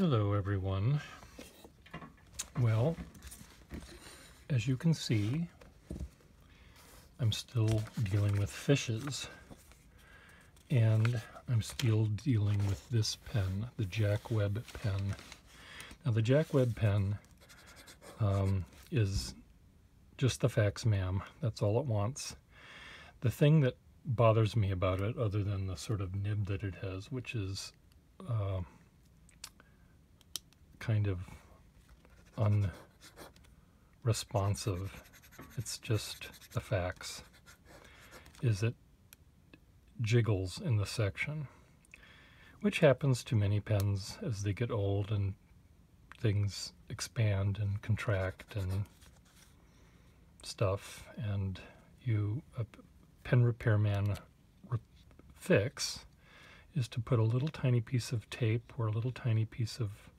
Hello everyone. Well, as you can see, I'm still dealing with fishes and I'm still dealing with this pen, the Jack Webb pen. Now the Jack Webb pen um, is just the facts ma'am. That's all it wants. The thing that bothers me about it, other than the sort of nib that it has, which is uh, kind of unresponsive, it's just the facts. is it jiggles in the section, which happens to many pens as they get old and things expand and contract and stuff and you a pen repairman re fix is to put a little tiny piece of tape or a little tiny piece of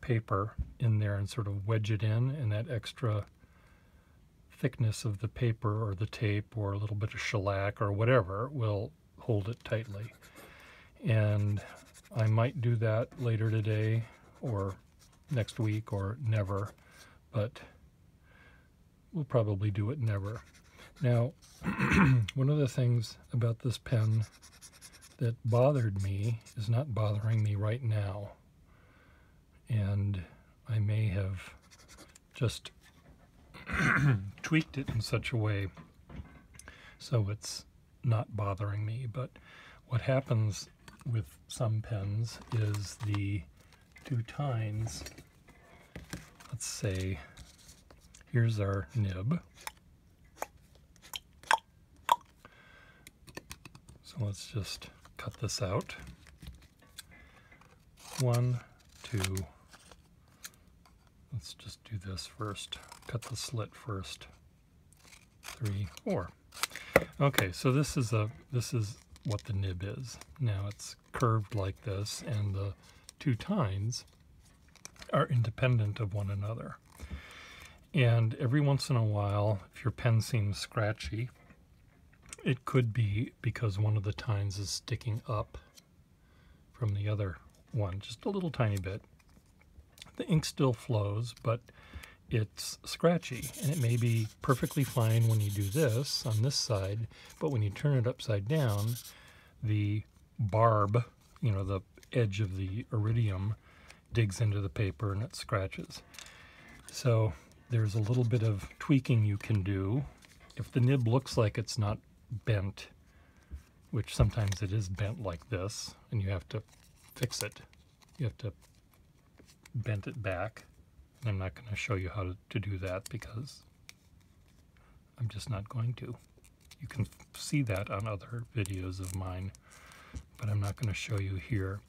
paper in there and sort of wedge it in and that extra thickness of the paper or the tape or a little bit of shellac or whatever will hold it tightly and I might do that later today or next week or never but we'll probably do it never. Now, one of the things about this pen that bothered me is not bothering me right now. And I may have just tweaked it in such a way so it's not bothering me. But what happens with some pens is the two tines, let's say Here's our nib. So let's just cut this out. One, two, let's just do this first. Cut the slit first. Three, four. Okay, so this is a this is what the nib is. Now it's curved like this and the two tines are independent of one another. And every once in a while, if your pen seems scratchy, it could be because one of the tines is sticking up from the other one, just a little tiny bit. The ink still flows, but it's scratchy, and it may be perfectly fine when you do this on this side, but when you turn it upside down, the barb, you know, the edge of the iridium digs into the paper and it scratches. So there's a little bit of tweaking you can do. If the nib looks like it's not bent, which sometimes it is bent like this, and you have to fix it, you have to bend it back. I'm not going to show you how to, to do that because I'm just not going to. You can see that on other videos of mine, but I'm not going to show you here.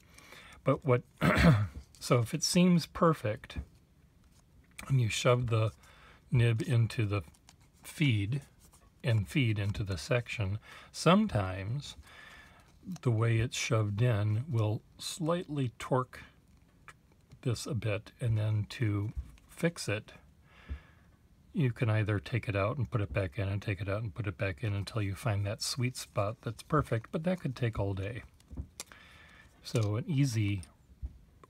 But what, so if it seems perfect, and you shove the nib into the feed and feed into the section, sometimes the way it's shoved in will slightly torque this a bit and then to fix it you can either take it out and put it back in and take it out and put it back in until you find that sweet spot that's perfect but that could take all day so an easy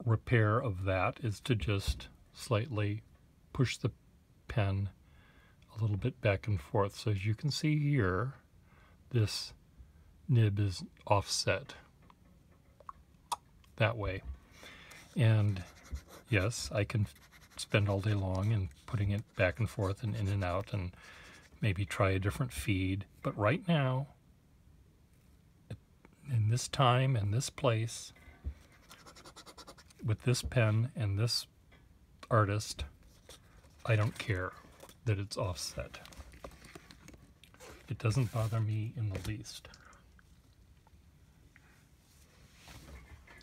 repair of that is to just slightly push the pen a little bit back and forth. So as you can see here, this nib is offset that way. And yes, I can spend all day long and putting it back and forth and in and out and maybe try a different feed. But right now, in this time and this place, with this pen and this artist, I don't care that it's offset. It doesn't bother me in the least.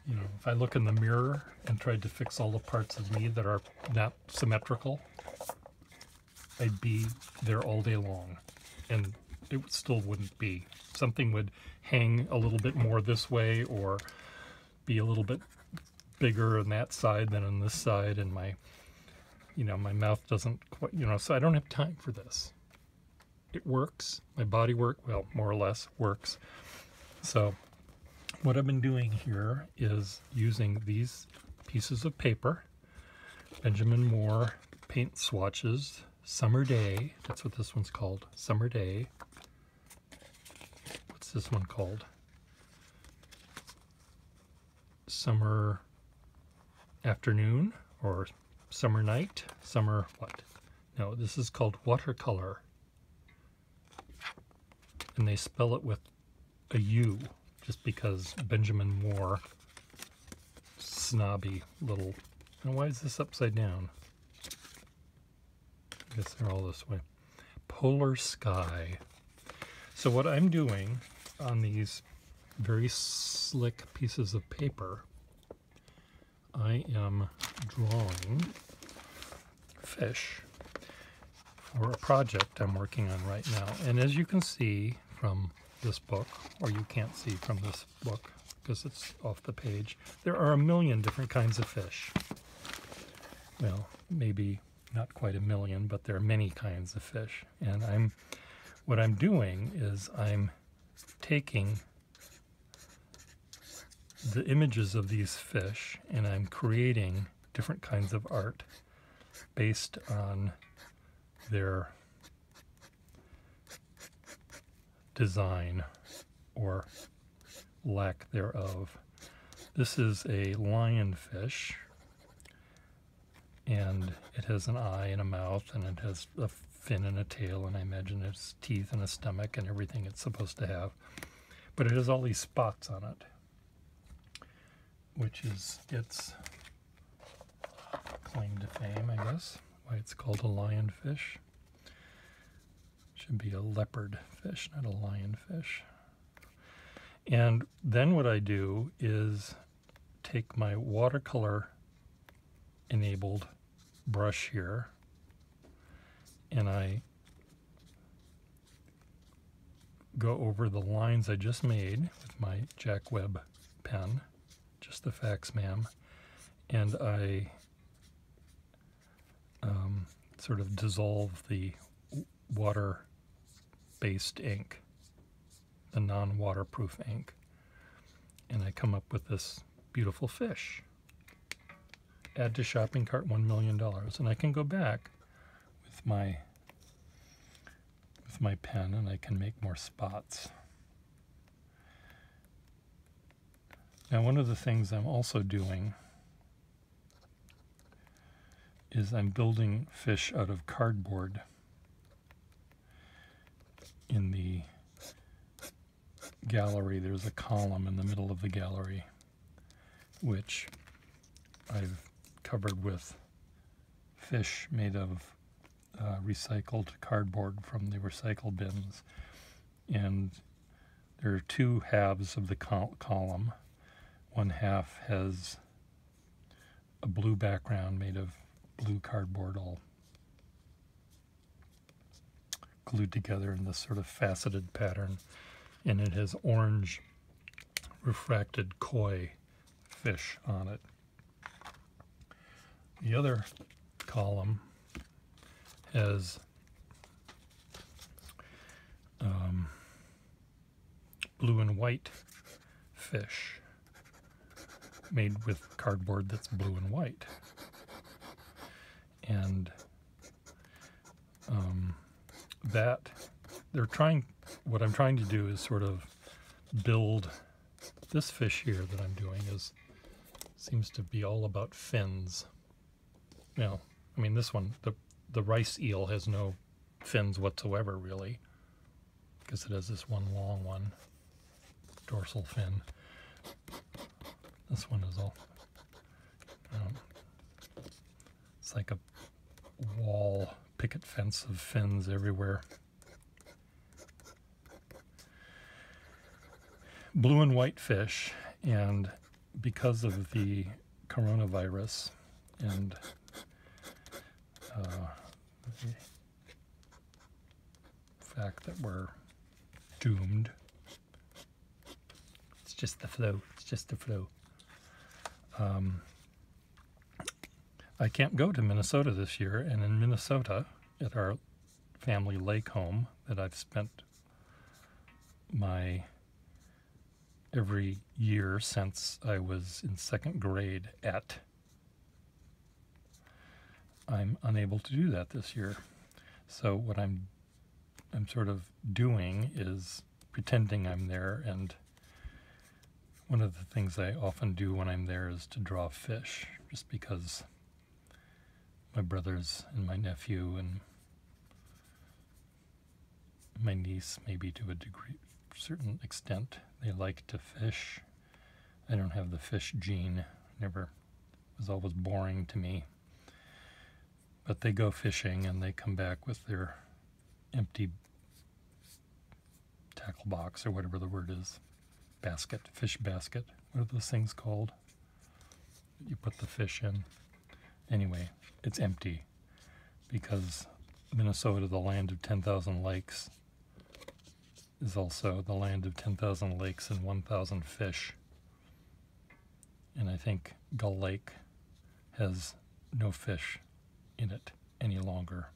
You know, if I look in the mirror and tried to fix all the parts of me that are not symmetrical, I'd be there all day long. And it still wouldn't be. Something would hang a little bit more this way or be a little bit bigger on that side than on this side and my you know, my mouth doesn't quite, you know, so I don't have time for this. It works. My body work, well, more or less works. So what I've been doing here is using these pieces of paper, Benjamin Moore paint swatches, Summer Day, that's what this one's called, Summer Day. What's this one called? Summer Afternoon or Summer Night? Summer what? No, this is called watercolor. And they spell it with a U just because Benjamin Moore, snobby little. And why is this upside down? I guess they're all this way. Polar Sky. So what I'm doing on these very slick pieces of paper, I am drawing fish for a project I'm working on right now. And as you can see from this book, or you can't see from this book because it's off the page, there are a million different kinds of fish. Well, maybe not quite a million, but there are many kinds of fish. And I'm, what I'm doing is I'm taking the images of these fish and I'm creating different kinds of art based on their design or lack thereof. This is a lionfish and it has an eye and a mouth and it has a fin and a tail and I imagine it's teeth and a stomach and everything it's supposed to have. But it has all these spots on it, which is its claim to fame, I guess, why it's called a lionfish. Should be a leopard fish, not a lionfish. And then what I do is take my watercolor enabled brush here and I go over the lines I just made with my Jack Webb pen, just the facts ma'am, and I um, sort of dissolve the water based ink, the non-waterproof ink. And I come up with this beautiful fish. Add to shopping cart $1 million. And I can go back with my with my pen and I can make more spots. Now one of the things I'm also doing is I'm building fish out of cardboard in the gallery, there's a column in the middle of the gallery, which I've covered with fish made of uh, recycled cardboard from the recycle bins. And there are two halves of the col column. One half has a blue background made of blue cardboard all glued together in this sort of faceted pattern. And it has orange refracted koi fish on it. The other column has um, blue and white fish made with cardboard that's blue and white. And um, that they're trying what I'm trying to do is sort of build this fish here that I'm doing is seems to be all about fins. Now, I mean this one, the the rice eel has no fins whatsoever really. Because it has this one long one, dorsal fin. This one is all, um, it's like a wall picket fence of fins everywhere. Blue and white fish, and because of the coronavirus and uh, the fact that we're doomed, it's just the flow, it's just the flow. Um, I can't go to Minnesota this year, and in Minnesota, at our family lake home that I've spent my every year since I was in second grade at I'm unable to do that this year. So what I'm I'm sort of doing is pretending I'm there and one of the things I often do when I'm there is to draw fish just because my brothers and my nephew and my niece maybe to a degree certain extent. They like to fish. I don't have the fish gene. Never was always boring to me. But they go fishing and they come back with their empty tackle box or whatever the word is. Basket fish basket what are those things called? You put the fish in anyway it's empty because Minnesota the land of 10,000 lakes is also the land of 10,000 lakes and 1,000 fish and I think Gull Lake has no fish in it any longer.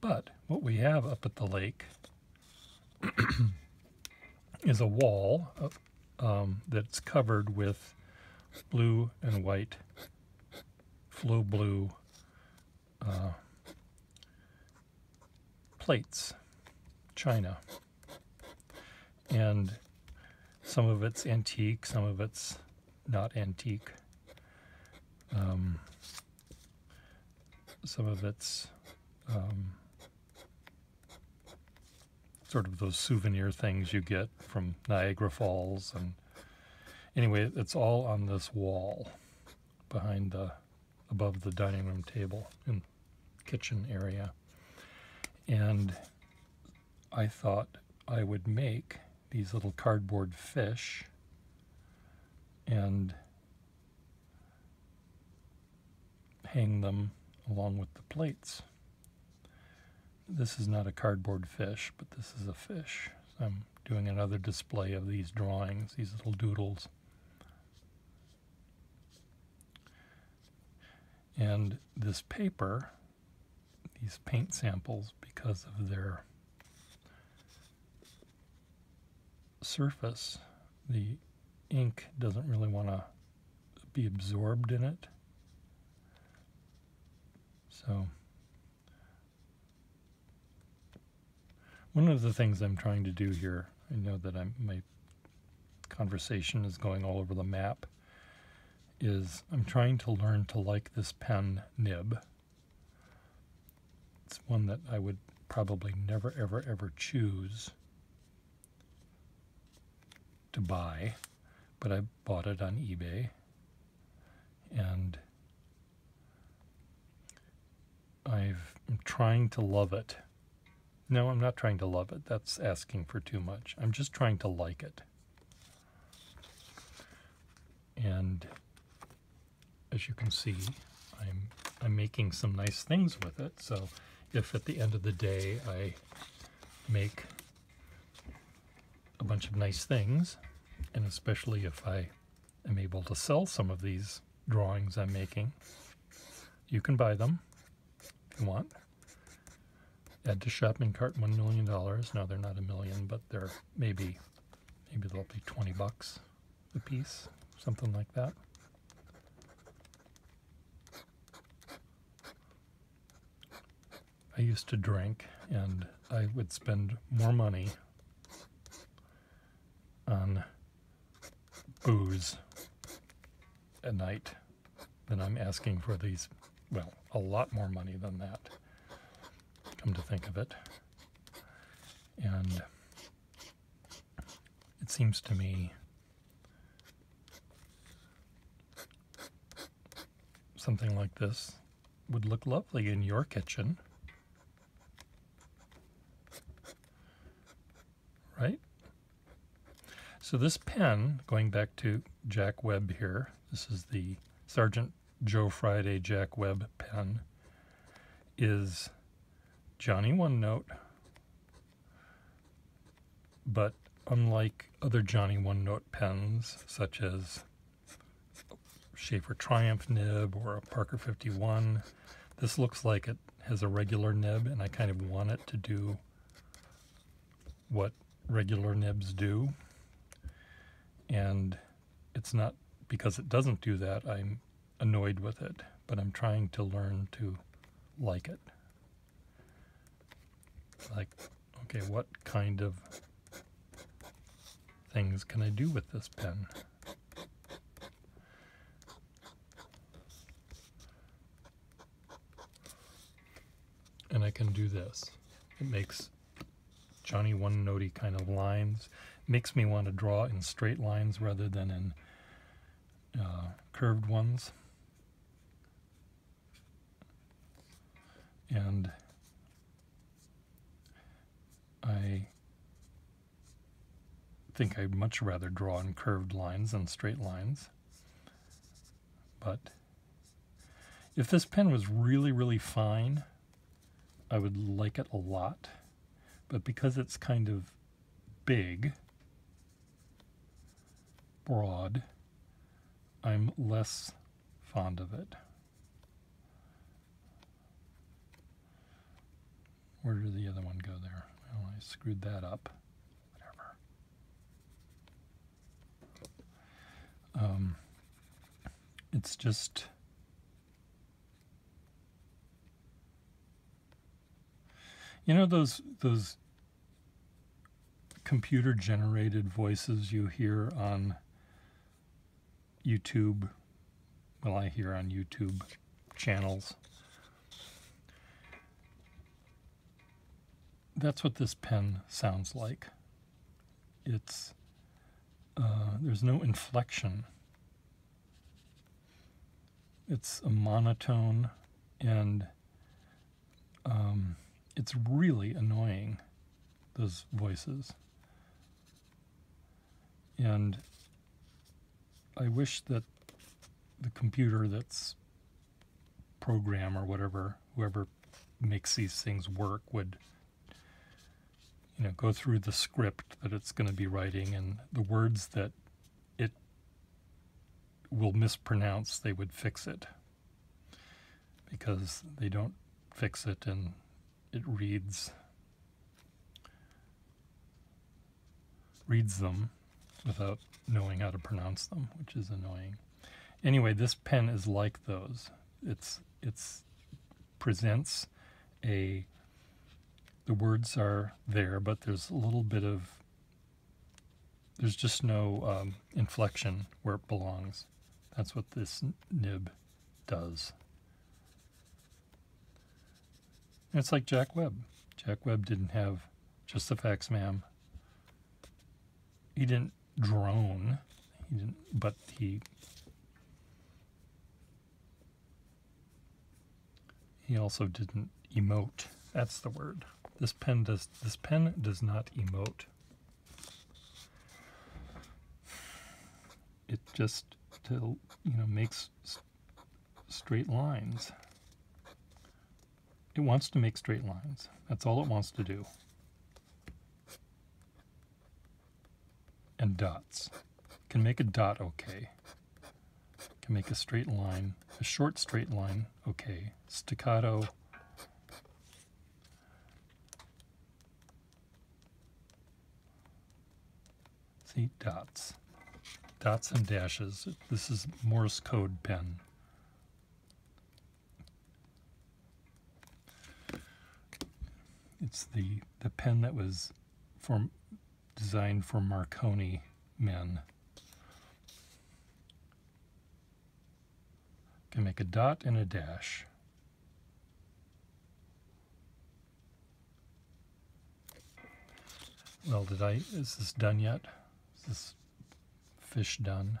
But what we have up at the lake is a wall um, that's covered with blue and white flow blue uh, plates, china. And some of it's antique, some of it's not antique. Um, some of it's um, sort of those souvenir things you get from Niagara Falls. And anyway, it's all on this wall behind the, above the dining room table in kitchen area. And I thought I would make these little cardboard fish and hang them along with the plates. This is not a cardboard fish, but this is a fish. So I'm doing another display of these drawings, these little doodles. And this paper, these paint samples, because of their surface, the ink doesn't really want to be absorbed in it. So, one of the things I'm trying to do here, I know that I'm, my conversation is going all over the map, is I'm trying to learn to like this pen nib. It's one that I would probably never, ever, ever choose to buy but I bought it on eBay and I've, I'm trying to love it. No, I'm not trying to love it. That's asking for too much. I'm just trying to like it. And as you can see, I'm I'm making some nice things with it. So if at the end of the day I make a bunch of nice things, and especially if I am able to sell some of these drawings I'm making. You can buy them if you want. Add to shopping cart $1 million. No, they're not a million, but they're maybe, maybe they'll be 20 bucks a piece, something like that. I used to drink and I would spend more money on booze at night than I'm asking for these, well, a lot more money than that, come to think of it. And it seems to me something like this would look lovely in your kitchen. Right? So this pen, going back to Jack Webb here, this is the Sergeant Joe Friday Jack Webb pen, is Johnny One Note, but unlike other Johnny One Note pens, such as Sheaffer Triumph nib or a Parker 51, this looks like it has a regular nib, and I kind of want it to do what regular nibs do and it's not because it doesn't do that I'm annoyed with it, but I'm trying to learn to like it. Like, okay, what kind of things can I do with this pen? And I can do this. It makes Johnny one notey kind of lines. Makes me want to draw in straight lines rather than in uh, curved ones. And I think I'd much rather draw in curved lines than straight lines. But if this pen was really, really fine, I would like it a lot. But because it's kind of big, broad, I'm less fond of it. Where did the other one go there? Oh, I screwed that up. Whatever. Um, it's just you know those those computer generated voices you hear on YouTube well I hear on YouTube channels that's what this pen sounds like. It's uh, there's no inflection. It's a monotone, and um, it's really annoying. Those voices, and I wish that the computer that's program or whatever, whoever makes these things work would you know, go through the script that it's going to be writing and the words that it will mispronounce, they would fix it. Because they don't fix it and it reads reads them without knowing how to pronounce them, which is annoying. Anyway, this pen is like those. It's it's presents a the words are there, but there's a little bit of, there's just no um, inflection where it belongs. That's what this nib does. And it's like Jack Webb. Jack Webb didn't have just the facts, ma'am. He didn't drone, he didn't, but he he also didn't emote. That's the word. This pen does this pen does not emote. It just to, you know makes straight lines. It wants to make straight lines. That's all it wants to do. And dots. Can make a dot okay. Can make a straight line, a short straight line okay. Staccato see dots. Dots and dashes. This is Morse code pen. It's the, the pen that was for, designed for Marconi men. Can make a dot and a dash. Well, did I, is this done yet? Is this fish done.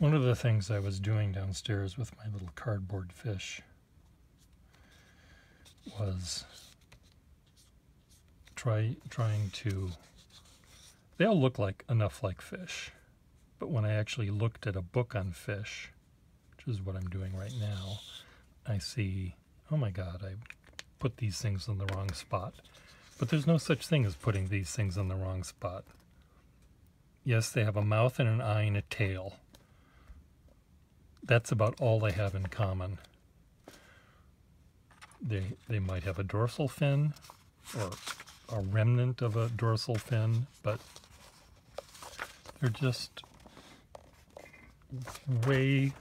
One of the things I was doing downstairs with my little cardboard fish was try trying to they all look like enough like fish but when I actually looked at a book on fish which is what I'm doing right now I see oh my god I put these things in the wrong spot but there's no such thing as putting these things in the wrong spot. Yes, they have a mouth and an eye and a tail. That's about all they have in common. They, they might have a dorsal fin or a remnant of a dorsal fin, but they're just way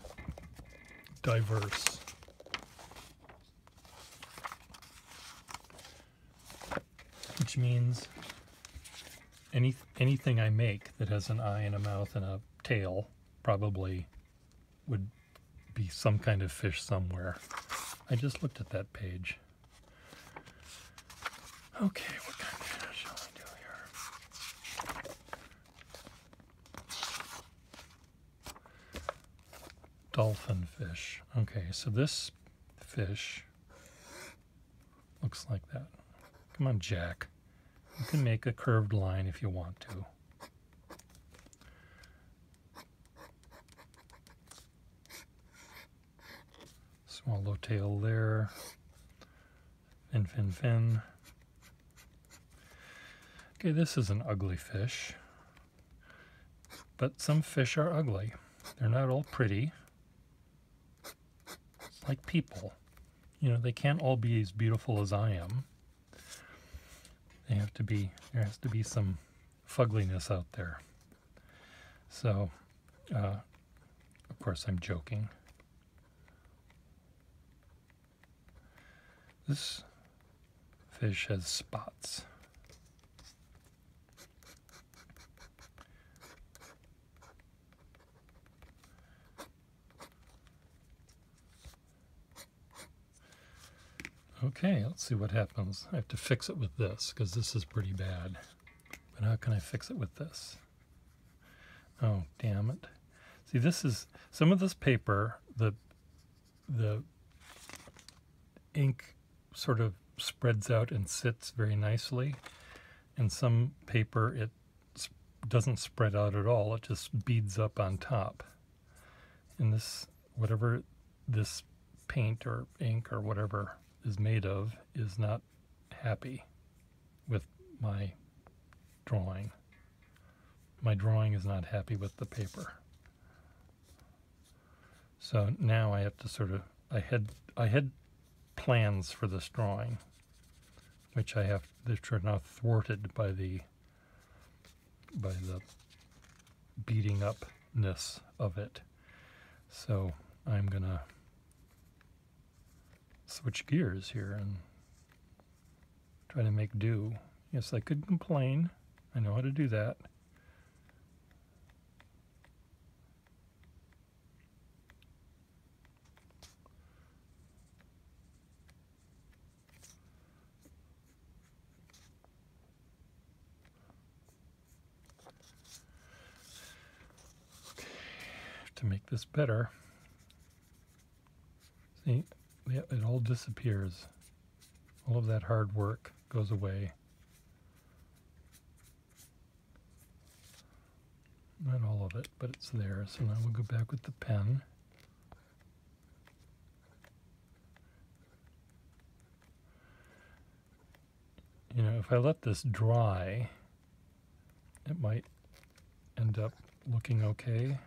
diverse. Which means any anything I make that has an eye and a mouth and a tail probably would be some kind of fish somewhere. I just looked at that page. Okay, Dolphin fish. Okay, so this fish looks like that. Come on, Jack. You can make a curved line if you want to. Swallowtail there. Fin, fin, fin. Okay, this is an ugly fish. But some fish are ugly. They're not all pretty. Like people. You know, they can't all be as beautiful as I am. They have to be, there has to be some fugliness out there. So, uh, of course, I'm joking. This fish has spots. Okay, let's see what happens. I have to fix it with this because this is pretty bad. But how can I fix it with this? Oh, damn it. See, this is some of this paper, the the ink sort of spreads out and sits very nicely. And some paper, it doesn't spread out at all. It just beads up on top. And this, whatever this paint or ink or whatever is made of is not happy with my drawing. My drawing is not happy with the paper. So now I have to sort of I had I had plans for this drawing, which I have which are now thwarted by the by the beating upness of it. So I'm gonna switch gears here and try to make do. Yes, I could complain. I know how to do that. Okay, to make this better, see, it all disappears. All of that hard work goes away. Not all of it, but it's there. So now we'll go back with the pen. You know, if I let this dry, it might end up looking okay.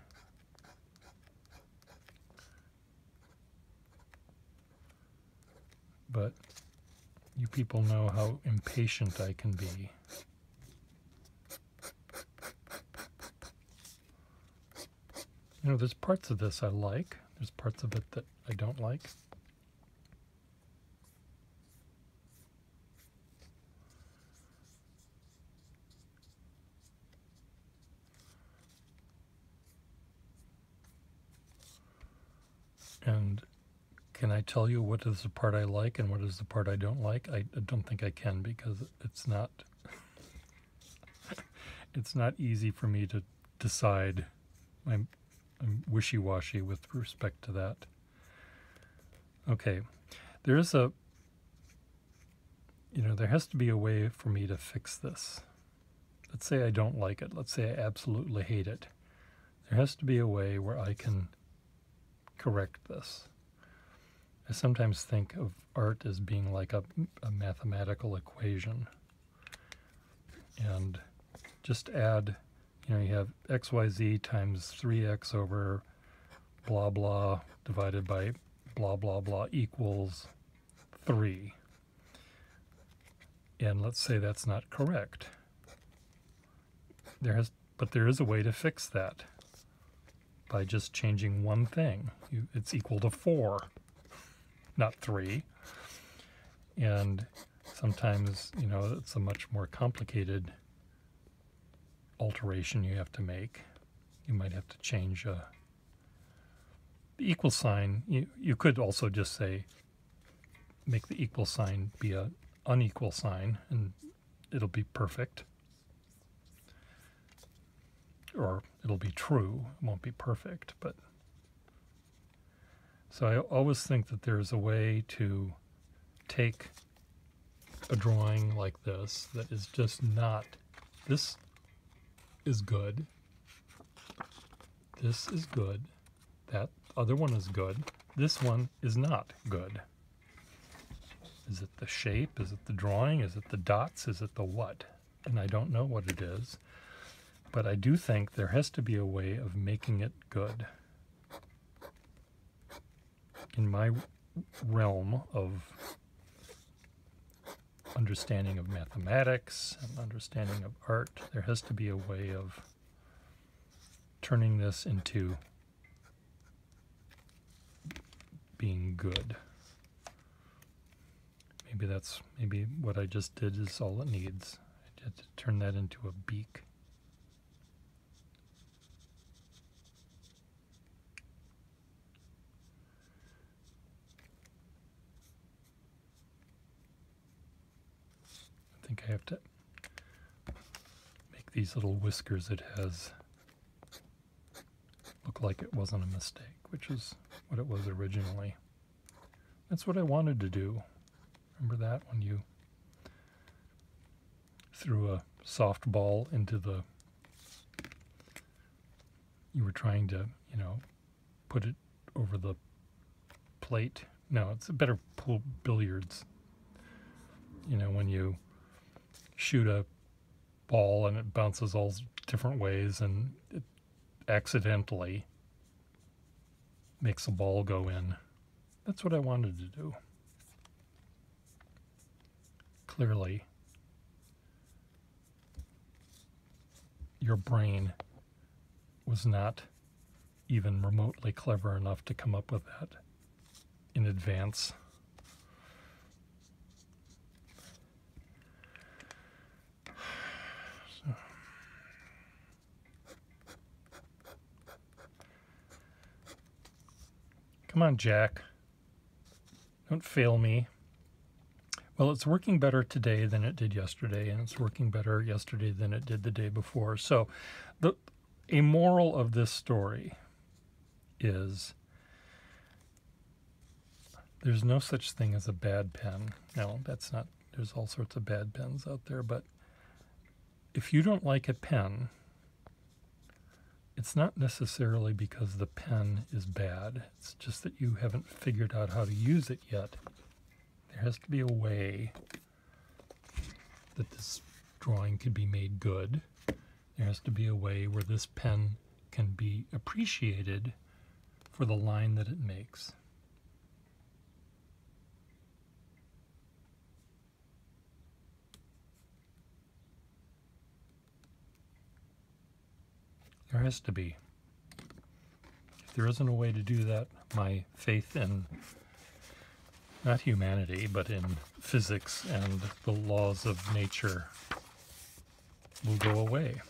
But you people know how impatient I can be. You know, there's parts of this I like, there's parts of it that I don't like. And can I tell you what is the part I like and what is the part I don't like? I, don't think I can because it's not it's not easy for me to decide. I'm, I'm wishy-washy with respect to that. Okay, there is a you know, there has to be a way for me to fix this. Let's say I don't like it. Let's say I absolutely hate it. There has to be a way where I can correct this. I sometimes think of art as being like a, a mathematical equation. And just add, you know, you have xyz times 3x over blah blah divided by blah blah blah equals 3. And let's say that's not correct. There has, but there is a way to fix that by just changing one thing. You, it's equal to 4 not three. And Sometimes, you know, it's a much more complicated alteration you have to make. You might have to change a the equal sign. You you could also just say make the equal sign be a unequal sign and it'll be perfect. Or it'll be true. It won't be perfect, but so I always think that there's a way to take a drawing like this that is just not this is good. This is good. That other one is good. This one is not good. Is it the shape? Is it the drawing? Is it the dots? Is it the what? And I don't know what it is. But I do think there has to be a way of making it good. In my realm of understanding of mathematics and understanding of art, there has to be a way of turning this into being good. Maybe that's maybe what I just did is all it needs. I had to turn that into a beak. Think I have to make these little whiskers it has look like it wasn't a mistake, which is what it was originally. That's what I wanted to do. Remember that when you threw a softball into the you were trying to, you know, put it over the plate. No, it's a better pool billiards. You know, when you shoot a ball and it bounces all different ways and it accidentally makes a ball go in. That's what I wanted to do. Clearly, your brain was not even remotely clever enough to come up with that in advance. Come on, Jack. Don't fail me. Well, it's working better today than it did yesterday, and it's working better yesterday than it did the day before. So, the a moral of this story is there's no such thing as a bad pen. No, that's not. There's all sorts of bad pens out there, but if you don't like a pen, it's not necessarily because the pen is bad. It's just that you haven't figured out how to use it yet. There has to be a way that this drawing can be made good. There has to be a way where this pen can be appreciated for the line that it makes. There has to be. If there isn't a way to do that, my faith in not humanity, but in physics and the laws of nature will go away.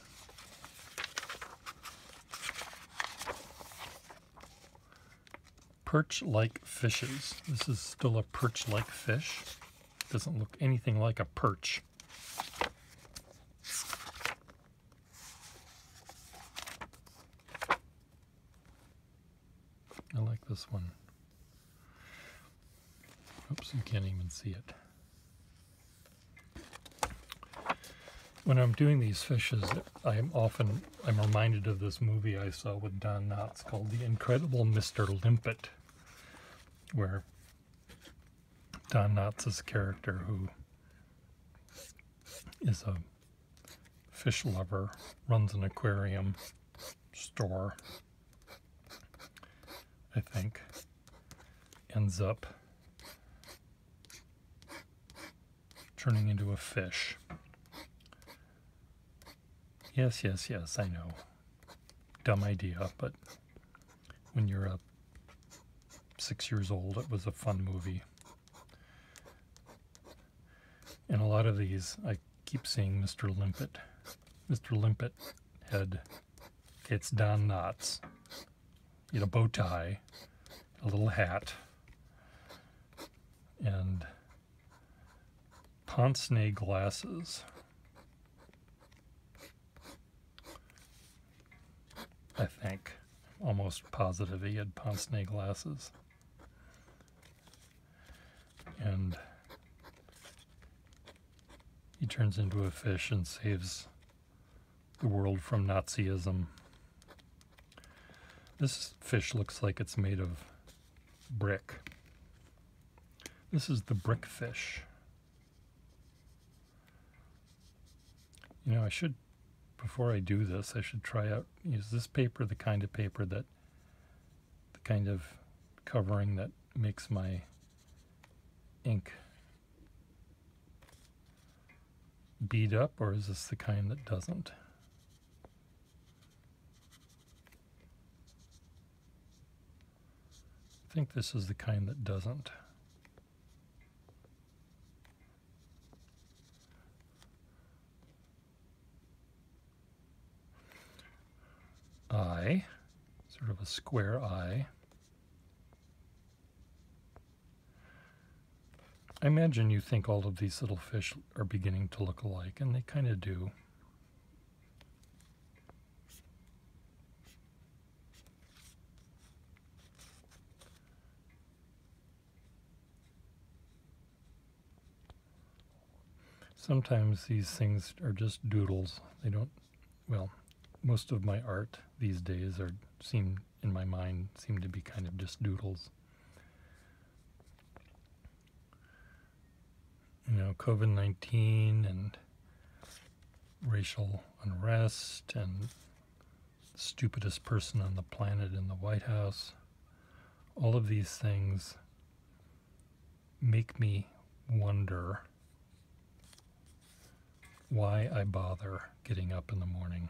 Perch-like fishes. This is still a perch-like fish. Doesn't look anything like a perch. this one. Oops, you can't even see it. When I'm doing these fishes, I'm often I'm reminded of this movie I saw with Don Knotts called The Incredible Mr. Limpet, where Don Knotts' character, who is a fish lover, runs an aquarium store I think, ends up turning into a fish. Yes, yes, yes, I know. Dumb idea, but when you're a six years old, it was a fun movie. And a lot of these, I keep seeing Mr. Limpet. Mr. Limpet had, it's Don Knotts. A bow tie, a little hat, and pince nez glasses. I think. Almost positive he had pince nez glasses. And he turns into a fish and saves the world from Nazism. This fish looks like it's made of brick. This is the brick fish. You know, I should, before I do this, I should try out, is this paper, the kind of paper that, the kind of covering that makes my ink bead up, or is this the kind that doesn't? I think this is the kind that doesn't. eye, sort of a square eye. I imagine you think all of these little fish are beginning to look alike, and they kind of do. Sometimes these things are just doodles. They don't, well, most of my art these days are seem in my mind seem to be kind of just doodles. You know, COVID 19 and racial unrest and stupidest person on the planet in the White House. All of these things make me wonder why I bother getting up in the morning.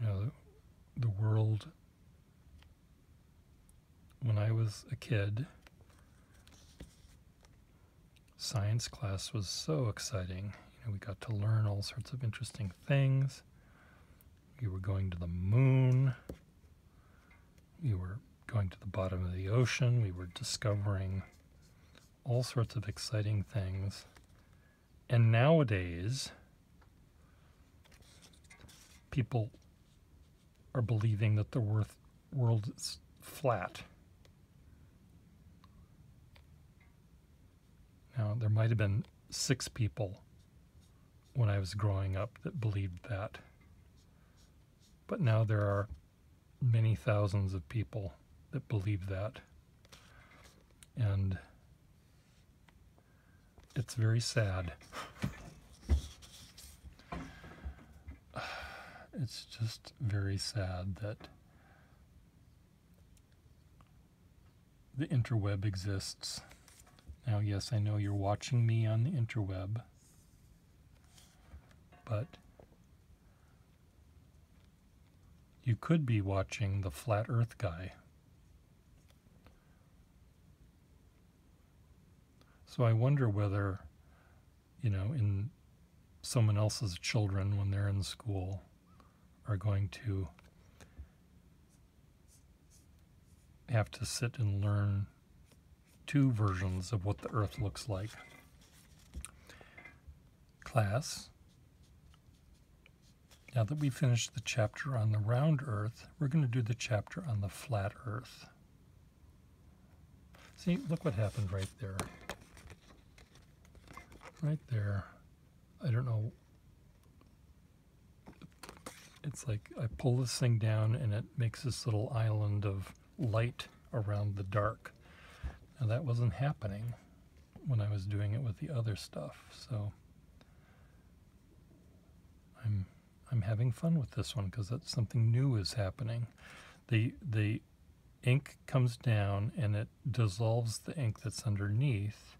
you know, the world when I was a kid, science class was so exciting. You know, we got to learn all sorts of interesting things. We were going to the moon. We were going to the bottom of the ocean. We were discovering all sorts of exciting things. And nowadays, people are believing that the world is flat. Now, there might have been six people when I was growing up that believed that. But now there are many thousands of people that believe that. And it's very sad. it's just very sad that the interweb exists. Now, yes, I know you're watching me on the interweb, but you could be watching the flat earth guy. So I wonder whether, you know, in someone else's children when they're in school, are going to have to sit and learn two versions of what the Earth looks like. Class, now that we finished the chapter on the round Earth, we're going to do the chapter on the flat Earth. See, look what happened right there. Right there. I don't know it's like I pull this thing down and it makes this little island of light around the dark. Now that wasn't happening when I was doing it with the other stuff, so I'm I'm having fun with this one because that's something new is happening. The the ink comes down and it dissolves the ink that's underneath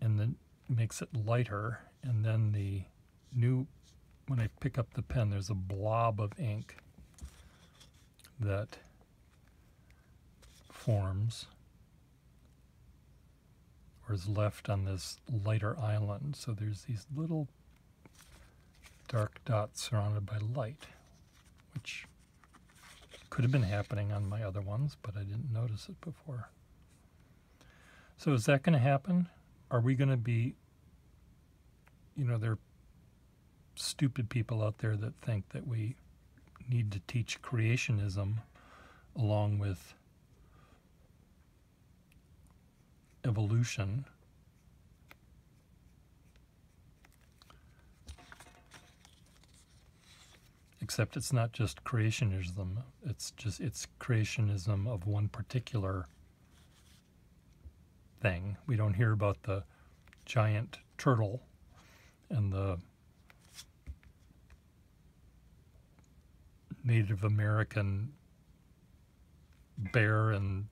and then makes it lighter and then the new when I pick up the pen, there's a blob of ink that forms. or is left on this lighter island. So there's these little dark dots surrounded by light, which could have been happening on my other ones, but I didn't notice it before. So is that going to happen? Are we going to be, you know, there are stupid people out there that think that we need to teach creationism along with evolution. Except it's not just creationism, it's just it's creationism of one particular thing. We don't hear about the giant turtle and the Native American bear and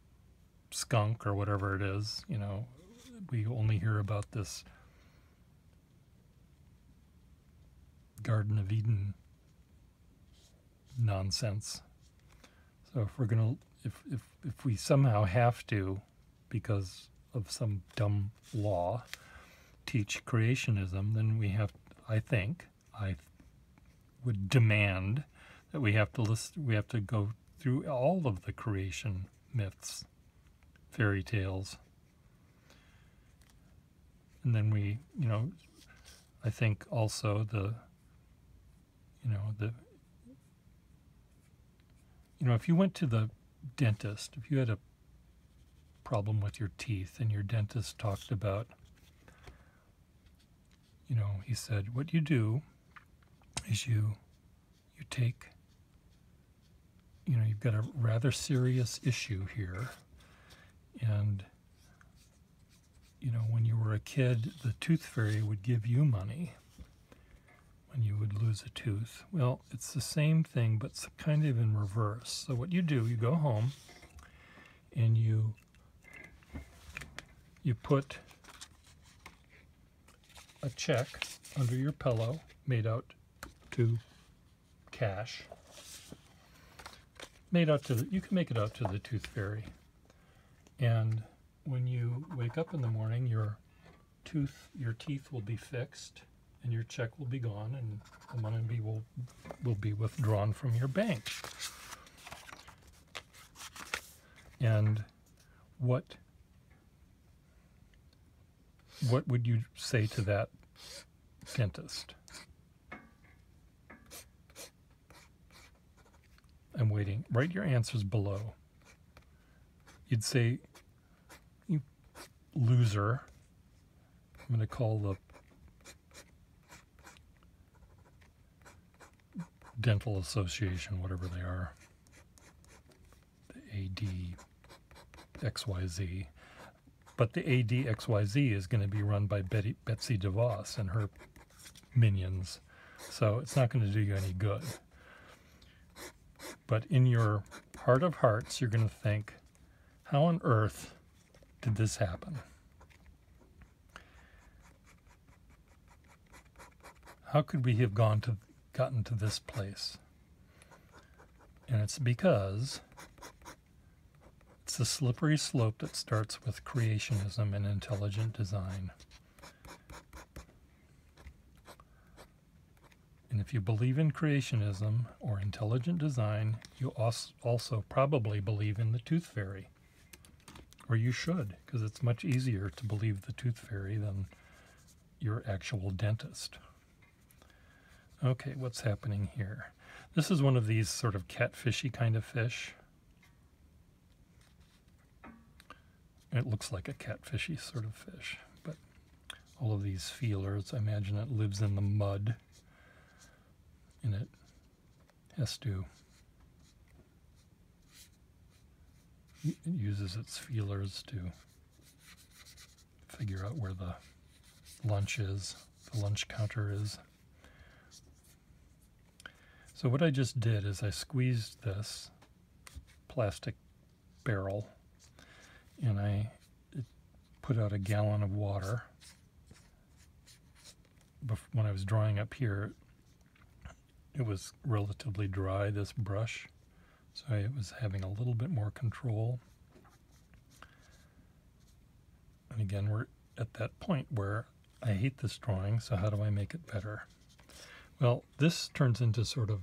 skunk or whatever it is, you know, we only hear about this Garden of Eden nonsense. So if we're gonna, if if if we somehow have to, because of some dumb law, teach creationism, then we have, I think, I would demand that we have to list, we have to go through all of the creation myths fairy tales. And then we, you know, I think also the, you know, the, you know, if you went to the dentist, if you had a problem with your teeth and your dentist talked about, you know, he said, what you do is you, you take, you know, you've got a rather serious issue here and, you know, when you were a kid, the tooth fairy would give you money when you would lose a tooth. Well, it's the same thing, but kind of in reverse. So what you do, you go home and you you put a check under your pillow made out to cash made out to the, you can make it out to the tooth fairy and when you wake up in the morning, your tooth, your teeth will be fixed, and your check will be gone, and the money will will be withdrawn from your bank. And what what would you say to that dentist? I'm waiting. Write your answers below. You'd say, you loser. I'm going to call the Dental Association, whatever they are, the ADXYZ. But the ADXYZ is going to be run by Betty, Betsy DeVos and her minions. So it's not going to do you any good. But in your heart of hearts, you're going to think, how on earth did this happen? How could we have gone to gotten to this place? And it's because it's a slippery slope that starts with creationism and intelligent design. And if you believe in creationism or intelligent design, you also probably believe in the tooth fairy. Or you should, because it's much easier to believe the tooth fairy than your actual dentist. Okay, what's happening here? This is one of these sort of catfishy kind of fish. It looks like a catfishy sort of fish, but all of these feelers, I imagine it lives in the mud and it has to it uses its feelers to figure out where the lunch is, the lunch counter is. So what I just did is I squeezed this plastic barrel and I put out a gallon of water. When I was drawing up here, it was relatively dry, this brush. So I was having a little bit more control. And again, we're at that point where I hate this drawing, so how do I make it better? Well, this turns into sort of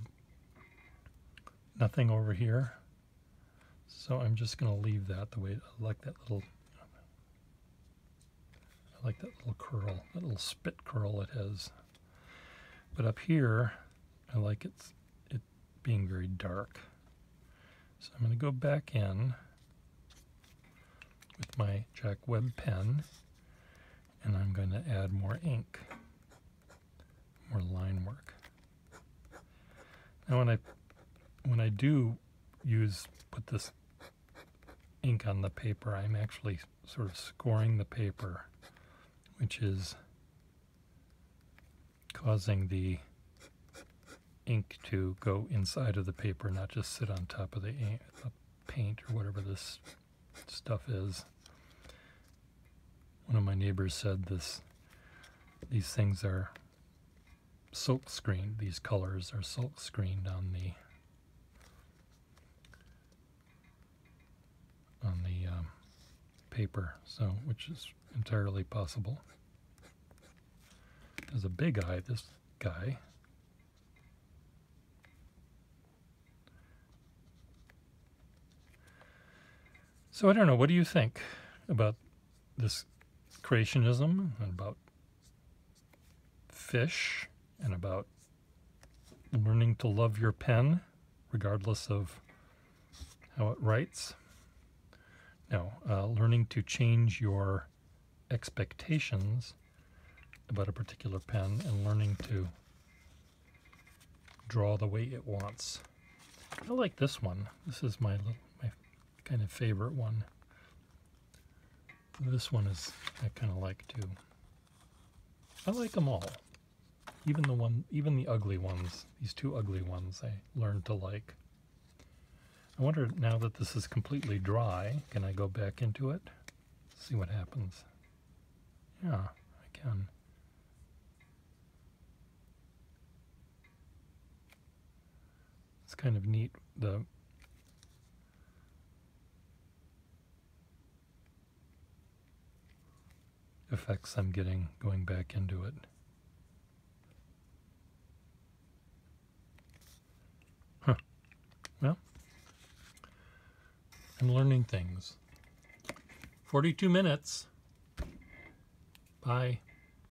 nothing over here. So I'm just going to leave that the way I like that little I like that little curl, that little spit curl it has. But up here, I like it, it being very dark. So I'm going to go back in with my Jack Webb pen and I'm going to add more ink, more line work. Now when I when I do use put this ink on the paper, I'm actually sort of scoring the paper, which is causing the ink to go inside of the paper, not just sit on top of the, ink, the paint or whatever this stuff is. One of my neighbors said this these things are silk screened, these colors are silk screened on the on the um, paper, so which is entirely possible. Has a big eye, this guy. So I don't know, what do you think about this creationism and about fish and about learning to love your pen regardless of how it writes? No, uh, learning to change your expectations about a particular pen and learning to draw the way it wants. I like this one. This is my my kind of favorite one. This one is I kind of like too. I like them all. Even the one, even the ugly ones. These two ugly ones I learned to like. I wonder now that this is completely dry, can I go back into it? See what happens. Yeah, I can. It's kind of neat, the effects I'm getting going back into it. Huh. Well, I'm learning things. 42 minutes. Bye.